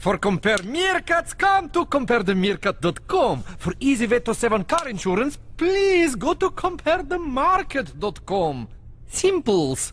For compare meerkats, come to comparethemeerkat.com. For easy way to save on car insurance, please go to comparethemarket.com. Simples.